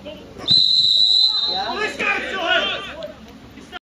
Thank you.